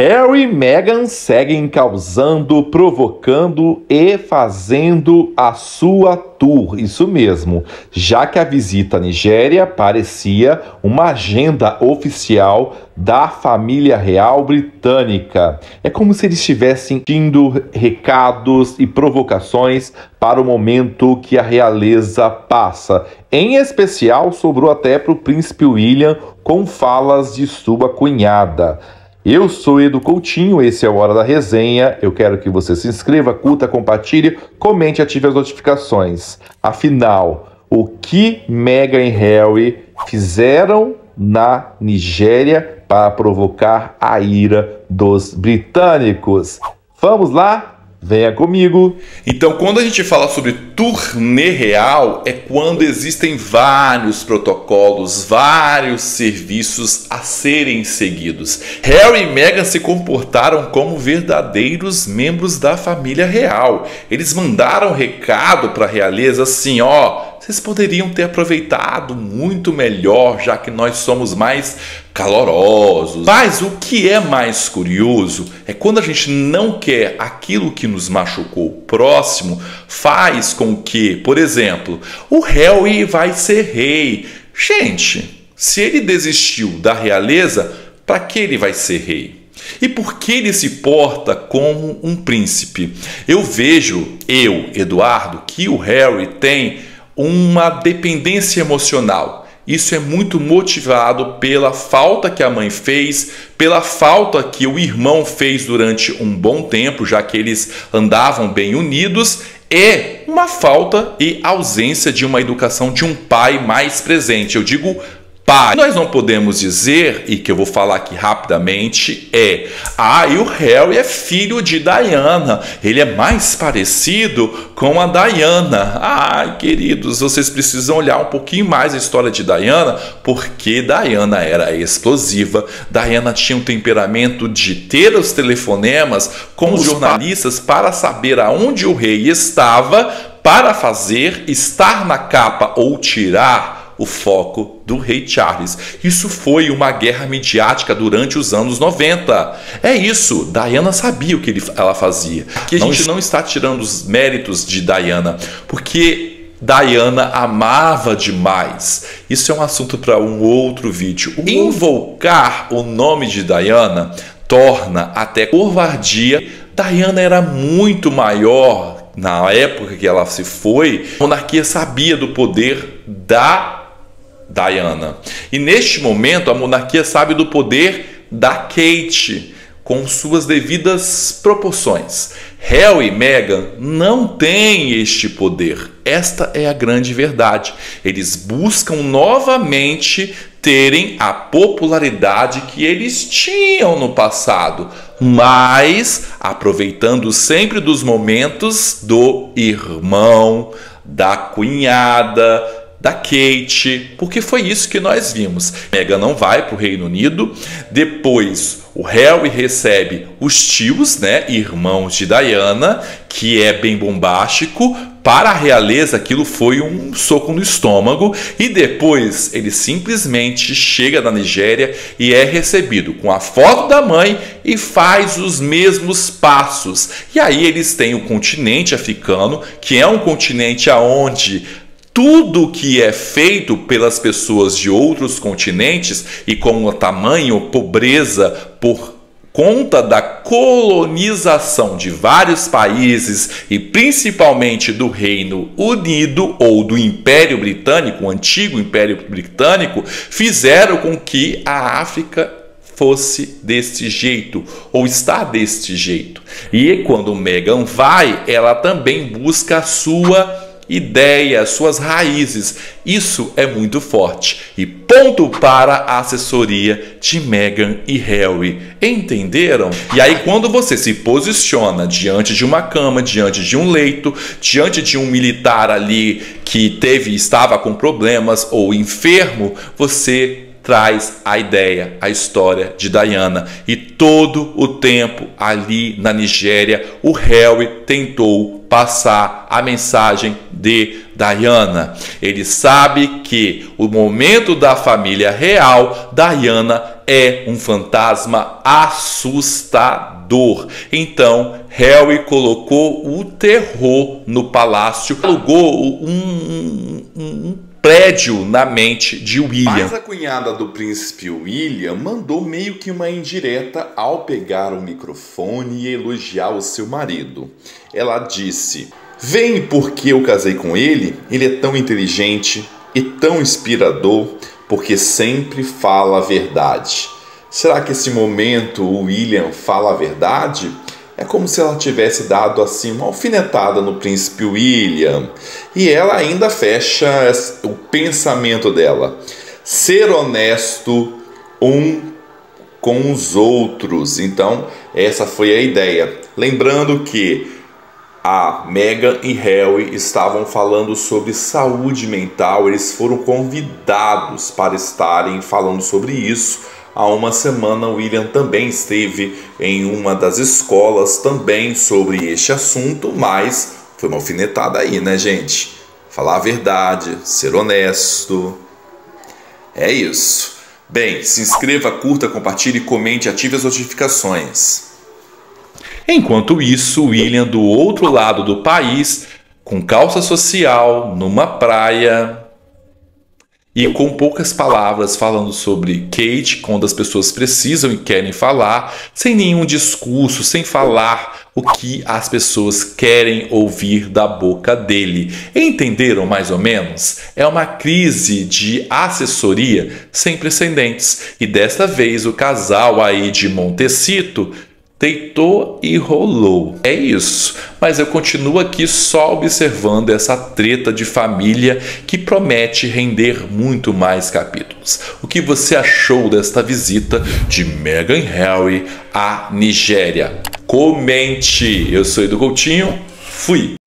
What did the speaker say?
Harry e Meghan seguem causando, provocando e fazendo a sua tour, isso mesmo, já que a visita à Nigéria parecia uma agenda oficial da família real britânica. É como se eles estivessem tindo recados e provocações para o momento que a realeza passa. Em especial, sobrou até para o príncipe William com falas de sua cunhada. Eu sou Edu Coutinho, esse é o Hora da Resenha. Eu quero que você se inscreva, curta, compartilhe, comente ative as notificações. Afinal, o que Meghan e Harry fizeram na Nigéria para provocar a ira dos britânicos? Vamos lá? Venha comigo. Então, quando a gente fala sobre turnê real, é quando existem vários protocolos, vários serviços a serem seguidos. Harry e Meghan se comportaram como verdadeiros membros da família real. Eles mandaram recado para a realeza assim, ó, vocês poderiam ter aproveitado muito melhor, já que nós somos mais calorosos. Mas o que é mais curioso é quando a gente não quer aquilo que nos machucou próximo, faz com que, por exemplo, o Harry vai ser rei. Gente, se ele desistiu da realeza, para que ele vai ser rei? E por que ele se porta como um príncipe? Eu vejo, eu, Eduardo, que o Harry tem uma dependência emocional. Isso é muito motivado pela falta que a mãe fez, pela falta que o irmão fez durante um bom tempo, já que eles andavam bem unidos, e uma falta e ausência de uma educação de um pai mais presente. Eu digo pai. Nós não podemos dizer, e que eu vou falar aqui rapidamente, é: ah, e o Harry é filho de Diana, ele é mais parecido com a Diana. Ai, queridos, vocês precisam olhar um pouquinho mais a história de Diana, porque Diana era explosiva, Diana tinha um temperamento de ter os telefonemas com os jornalistas para saber aonde o rei estava, para fazer estar na capa ou tirar o foco do rei Charles. Isso foi uma guerra midiática durante os anos 90. É isso, Diana sabia o que ele, ela fazia. Aqui a não gente não está tirando os méritos de Diana, porque Diana amava demais. Isso é um assunto para um outro vídeo. Invocar o nome de Diana torna até covardia. Diana era muito maior na época que ela se foi. A monarquia sabia do poder da Diana. E neste momento a monarquia sabe do poder da Kate com suas devidas proporções. Harry e Meghan não têm este poder. Esta é a grande verdade. Eles buscam novamente terem a popularidade que eles tinham no passado, mas aproveitando sempre dos momentos do irmão, da cunhada, da Kate, porque foi isso que nós vimos. Meghan não vai para o Reino Unido, depois o Harry recebe os tios, né, irmãos de Diana, que é bem bombástico. Para a realeza, aquilo foi um soco no estômago, e depois ele simplesmente chega na Nigéria e é recebido com a foto da mãe e faz os mesmos passos. E aí eles têm o continente africano, que é um continente aonde tudo que é feito pelas pessoas de outros continentes e com o tamanho pobreza por conta da colonização de vários países e principalmente do Reino Unido ou do Império Britânico, o antigo Império Britânico, fizeram com que a África fosse deste jeito ou está deste jeito. E quando Meghan vai, ela também busca a sua ideias, suas raízes. Isso é muito forte. E ponto para a assessoria de Meghan e Harry. Entenderam? E aí, quando você se posiciona diante de uma cama, diante de um leito, diante de um militar ali que teve estava com problemas ou enfermo, você traz a ideia, a história de Diana. E todo o tempo ali na Nigéria, o Harry tentou passar a mensagem de Diana. Ele sabe que o momento da família real, Diana é um fantasma assustador. Então, Harry colocou o terror no palácio, alugou um, um, um prédio na mente de William. Mas a cunhada do príncipe William mandou meio que uma indireta ao pegar o microfone e elogiar o seu marido. Ela disse: Vem porque eu casei com ele, ele é tão inteligente e tão inspirador, porque sempre fala a verdade. Será que esse momento o William fala a verdade? É como se ela tivesse dado assim uma alfinetada no príncipe William. E ela ainda fecha o pensamento dela. Ser honesto um com os outros. Então, essa foi a ideia. Lembrando que a Meghan e Harry estavam falando sobre saúde mental, eles foram convidados para estarem falando sobre isso Há uma semana, William também esteve em uma das escolas também sobre este assunto, mas foi uma alfinetada aí, né, gente? Falar a verdade, ser honesto. É isso. Bem, se inscreva, curta, compartilhe, comente, ative as notificações. Enquanto isso, William, do outro lado do país, com calça social, numa praia, e com poucas palavras falando sobre Kate, quando as pessoas precisam e querem falar, sem nenhum discurso, sem falar o que as pessoas querem ouvir da boca dele. Entenderam mais ou menos? É uma crise de assessoria sem precedentes. E desta vez o casal aí de Montecito deitou e rolou. É isso. Mas eu continuo aqui só observando essa treta de família que promete render muito mais capítulos. O que você achou desta visita de Meghan Harry à Nigéria? Comente. Eu sou Edu Coutinho. Fui.